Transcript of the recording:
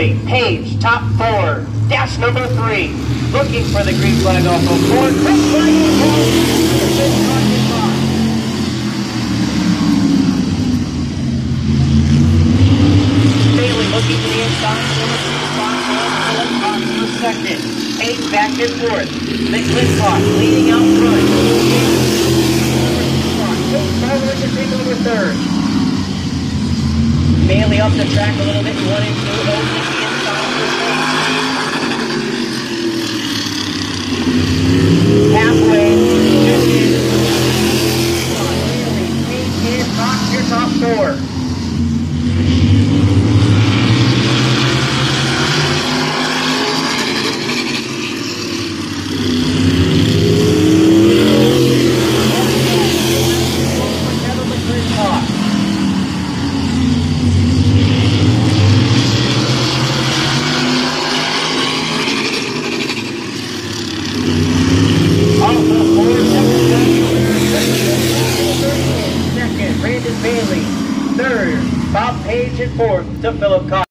Bailey, Page, top four. Dash number three. Looking for the green flag off of off. Bailey looking to the inside. Number second. Page back and forth. McClintock leading out front. Page forward to take over third. Bailey up the track a little bit, one and two, opening the inside for Page. Halfway, Bailey, Page, Hancock, your top four. Kevin McClintock. Off the board, second, Brandon Bailey. Third, Bob Page, and fourth to Philip Cox.